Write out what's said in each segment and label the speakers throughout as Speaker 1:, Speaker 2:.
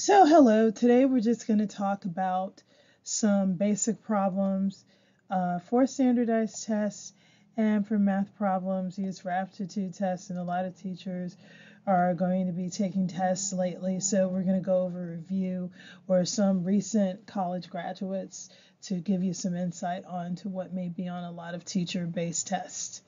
Speaker 1: So hello, today we're just going to talk about some basic problems uh, for standardized tests and for math problems. Used for aptitude tests and a lot of teachers are going to be taking tests lately. So we're going to go over a review or some recent college graduates to give you some insight on to what may be on a lot of teacher-based tests.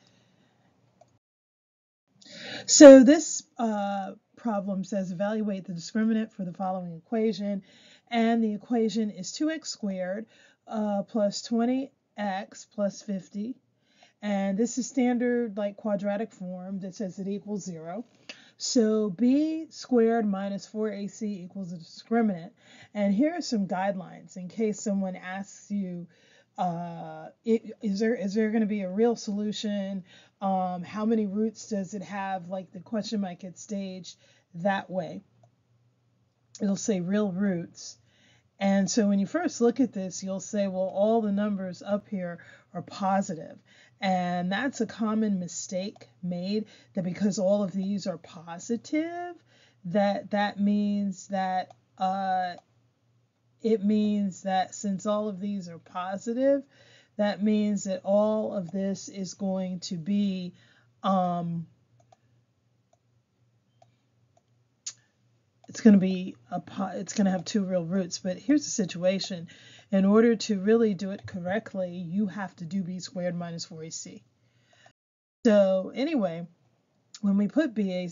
Speaker 1: So this uh, problem says evaluate the discriminant for the following equation. And the equation is 2x squared uh, plus 20x plus 50. And this is standard like quadratic form that says it equals 0. So b squared minus 4ac equals a discriminant. And here are some guidelines in case someone asks you, uh, is there is there going to be a real solution? Um, how many roots does it have? Like the question might get staged that way. It'll say real roots. And so when you first look at this, you'll say, well, all the numbers up here are positive. And that's a common mistake made that because all of these are positive, that that means that uh, it means that since all of these are positive, that means that all of this is going to be um, it's going to be a it's going to have two real roots. But here's the situation. In order to really do it correctly you have to do b squared minus 4ac so anyway when we put bac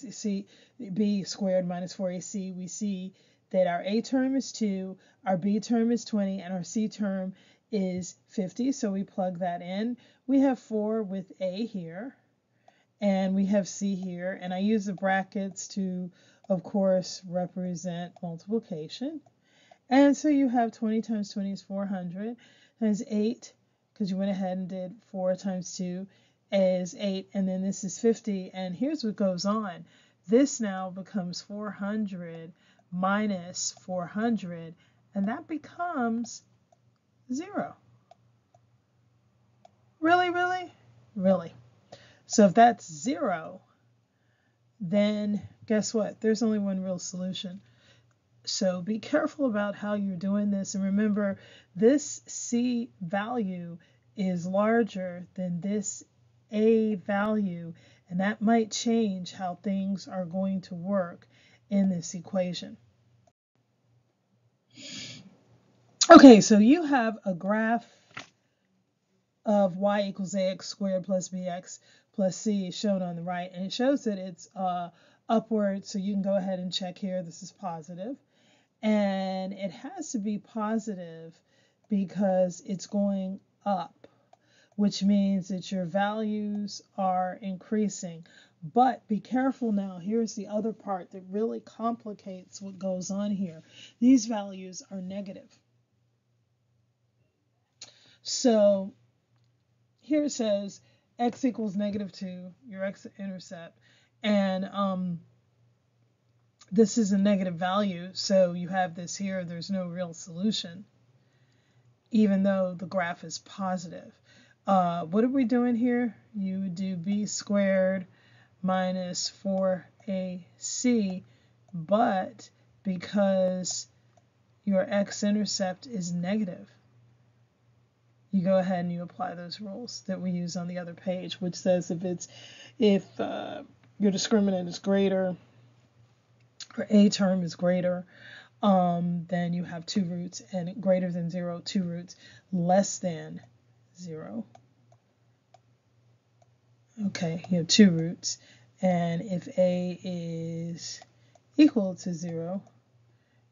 Speaker 1: b squared minus 4ac we see that our a term is 2 our b term is 20 and our c term is 50 so we plug that in we have 4 with a here and we have c here and I use the brackets to of course, represent multiplication. And so you have 20 times 20 is 400 times 8, because you went ahead and did 4 times 2 is 8, and then this is 50. And here's what goes on. This now becomes 400 minus 400, and that becomes 0. Really, really? Really. So if that's 0, then guess what? There's only one real solution. So be careful about how you're doing this. And remember, this C value is larger than this A value, and that might change how things are going to work in this equation. Okay, so you have a graph of y equals ax squared plus bx plus c shown on the right, and it shows that it's uh, upward, so you can go ahead and check here, this is positive. And it has to be positive because it's going up, which means that your values are increasing. But be careful now, here's the other part that really complicates what goes on here. These values are negative. So here it says x equals negative 2, your x-intercept, and um, this is a negative value, so you have this here, there's no real solution, even though the graph is positive. Uh, what are we doing here? You would do b squared minus 4ac, but because your x-intercept is negative, you go ahead and you apply those rules that we use on the other page, which says if it's if uh, your discriminant is greater or a term is greater, um, then you have two roots and greater than zero, two roots, less than zero. Okay, you have two roots. And if a is equal to zero,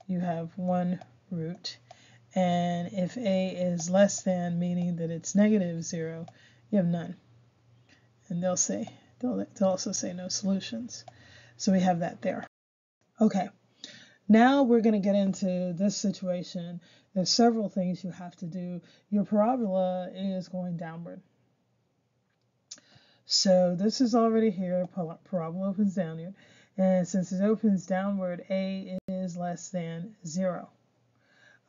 Speaker 1: you have one root. And if a is less than, meaning that it's negative zero, you have none. And they'll say They'll, they'll also say no solutions. So we have that there. Okay, now we're going to get into this situation. There's several things you have to do. Your parabola is going downward. So this is already here, parabola opens downward. And since it opens downward, A is less than 0.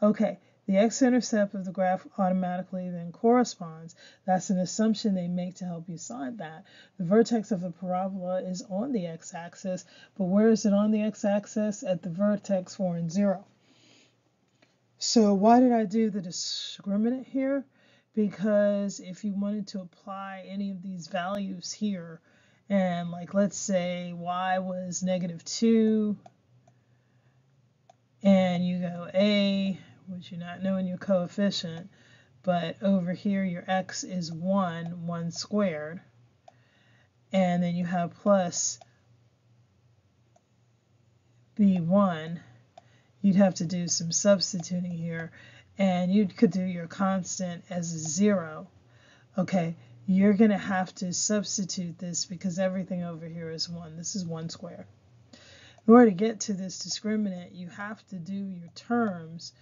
Speaker 1: Okay, The x-intercept of the graph automatically then corresponds. That's an assumption they make to help you solve that. The vertex of the parabola is on the x-axis, but where is it on the x-axis? At the vertex 4 and 0. So why did I do the discriminant here? Because if you wanted to apply any of these values here, and like let's say y was negative 2, and you go a, which you're not knowing your coefficient, but over here your x is 1, 1 squared, and then you have plus b1, you'd have to do some substituting here, and you could do your constant as a 0. Okay, you're going to have to substitute this because everything over here is 1. This is 1 square. In order to get to this discriminant, you have to do your terms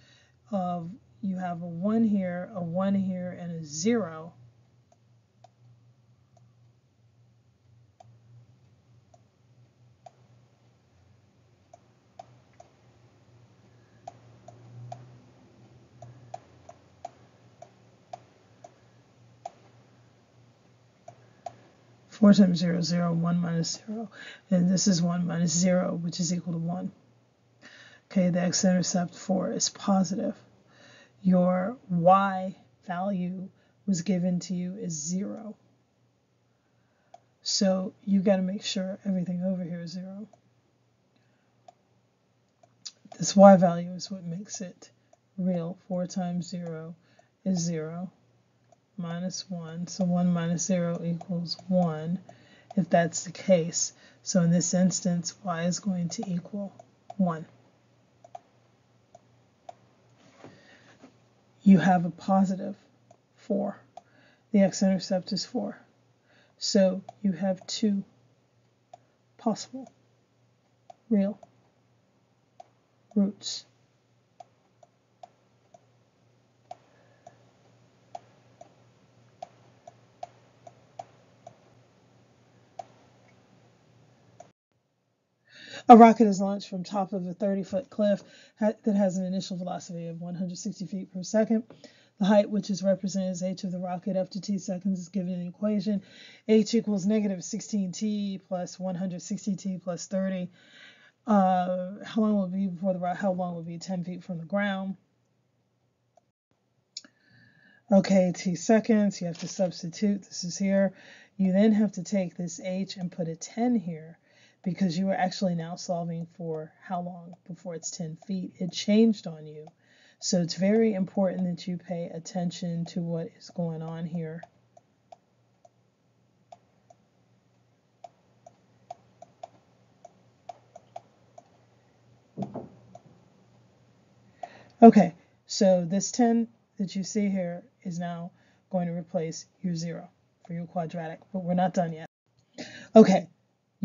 Speaker 1: of you have a 1 here, a 1 here, and a 0. Four times zero, zero, one minus zero, and this is one minus zero, which is equal to one. Okay, the x-intercept 4 is positive. Your y value was given to you is 0. So you got to make sure everything over here is 0. This y value is what makes it real. 4 times 0 is 0 minus 1. So 1 minus 0 equals 1 if that's the case. So in this instance, y is going to equal 1. you have a positive 4. The x-intercept is 4. So you have two possible real roots. A rocket is launched from top of a 30-foot cliff that has an initial velocity of 160 feet per second. The height, which is represented as h of the rocket up to t seconds, is given in the equation. h equals negative 16t plus 160t plus 30. Uh, how long will it be before the how long will be 10 feet from the ground? Okay, t seconds, you have to substitute. This is here. You then have to take this h and put a 10 here because you were actually now solving for how long before it's 10 feet. It changed on you. So it's very important that you pay attention to what is going on here. Okay, so this 10 that you see here is now going to replace your 0 for your quadratic, but we're not done yet. Okay,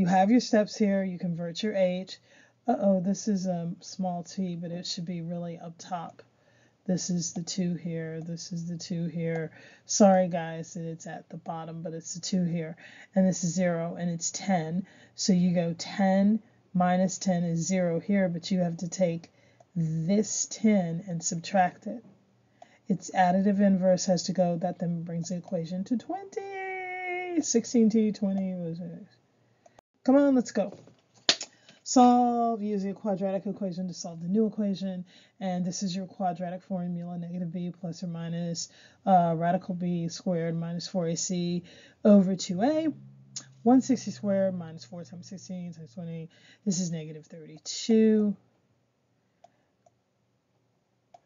Speaker 1: you have your steps here. You convert your H. Uh-oh, this is a small t, but it should be really up top. This is the 2 here. This is the 2 here. Sorry, guys, that it's at the bottom, but it's the 2 here. And this is 0, and it's 10. So you go 10 minus 10 is 0 here, but you have to take this 10 and subtract it. Its additive inverse has to go. That then brings the equation to 20. 16t, 20. Come on, let's go. Solve using a quadratic equation to solve the new equation. And this is your quadratic formula, negative b plus or minus uh, radical b squared minus 4ac over 2a. 160 squared minus 4 times 16 times 20. This is negative 32.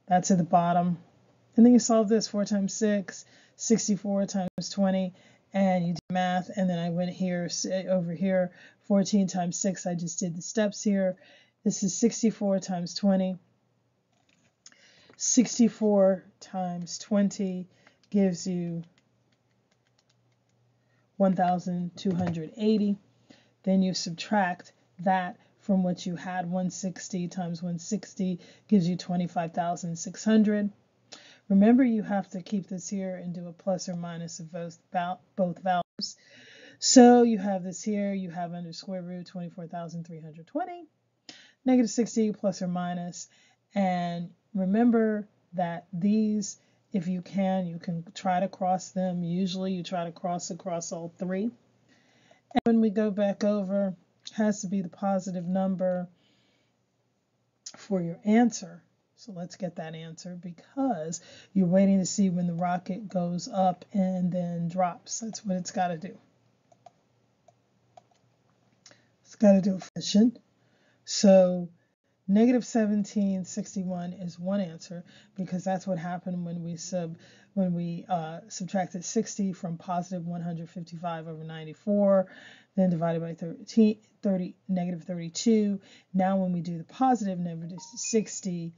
Speaker 1: That's at the bottom. And then you solve this 4 times 6, 64 times 20, and you do math and then I went here over here 14 times 6 I just did the steps here. This is 64 times 20 64 times 20 gives you 1280 then you subtract that from what you had 160 times 160 gives you 25,600 Remember, you have to keep this here and do a plus or minus of both, both values. So you have this here, you have under square root 24,320, negative 60 plus or minus. minus, and remember that these, if you can, you can try to cross them. Usually you try to cross across all three. And when we go back over, has to be the positive number for your answer. So let's get that answer because you're waiting to see when the rocket goes up and then drops. That's what it's got to do. It's got to do a fission. So negative 1761 is one answer because that's what happened when we sub when we uh, subtracted 60 from positive 155 over 94, then divided by 13, 30, negative 32. Now when we do the positive negative 60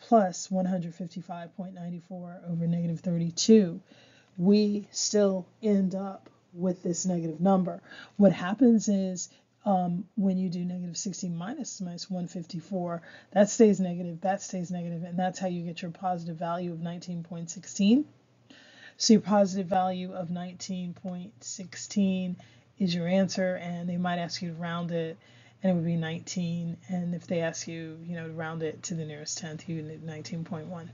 Speaker 1: plus 155.94 over negative 32, we still end up with this negative number. What happens is um, when you do negative 60 minus minus 154, that stays negative, that stays negative, and that's how you get your positive value of 19.16. So your positive value of 19.16 is your answer, and they might ask you to round it, and it would be 19. And if they ask you, you know, to round it to the nearest tenth, you need 19.1.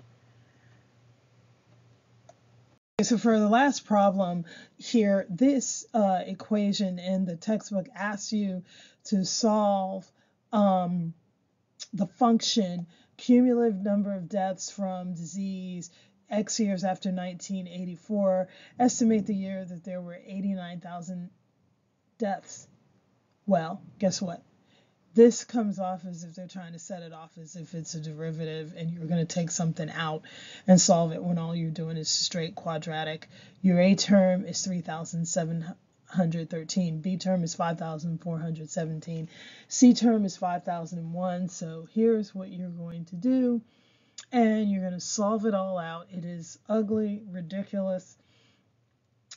Speaker 1: So for the last problem here, this uh, equation in the textbook asks you to solve um, the function cumulative number of deaths from disease X years after 1984. Estimate the year that there were 89,000 deaths. Well, guess what? This comes off as if they're trying to set it off as if it's a derivative and you're going to take something out and solve it when all you're doing is straight quadratic. Your A term is 3,713. B term is 5,417. C term is 5,001. So here's what you're going to do. And you're going to solve it all out. It is ugly, ridiculous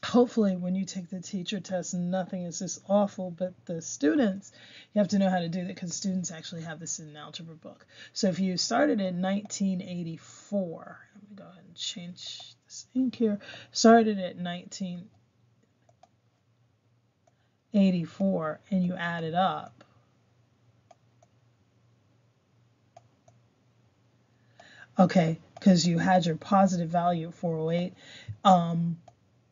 Speaker 1: hopefully when you take the teacher test nothing is this awful but the students you have to know how to do that because students actually have this in an algebra book. So if you started in 1984 let me go ahead and change this ink here started at 1984 and you add it up okay because you had your positive value at 408 um,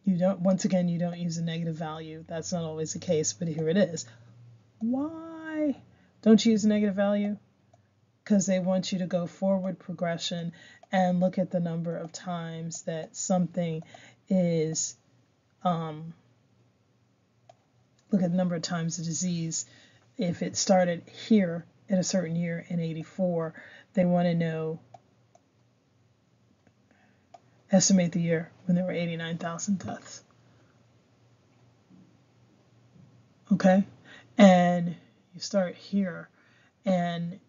Speaker 1: you don't, once again, you don't use a negative value. That's not always the case, but here it is. Why don't you use a negative value? Because they want you to go forward progression and look at the number of times that something is, um, look at the number of times the disease, if it started here in a certain year in 84, they want to know estimate the year when there were 89,000 deaths. Okay? And you start here and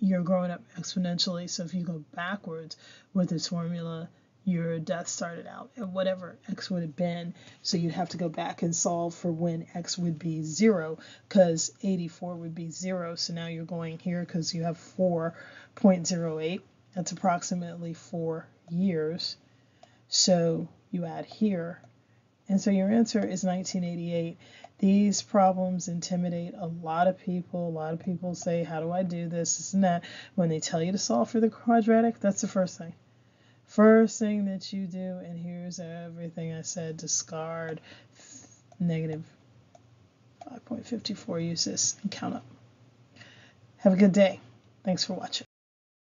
Speaker 1: you're growing up exponentially. So if you go backwards with this formula, your death started out at whatever x would have been. So you'd have to go back and solve for when x would be zero because 84 would be zero. So now you're going here because you have 4.08. That's approximately four years. So you add here. And so your answer is 1988. These problems intimidate a lot of people. A lot of people say, How do I do this? This and that. When they tell you to solve for the quadratic, that's the first thing. First thing that you do, and here's everything I said discard negative 5.54. Use this and count up. Have a good day. Thanks for watching.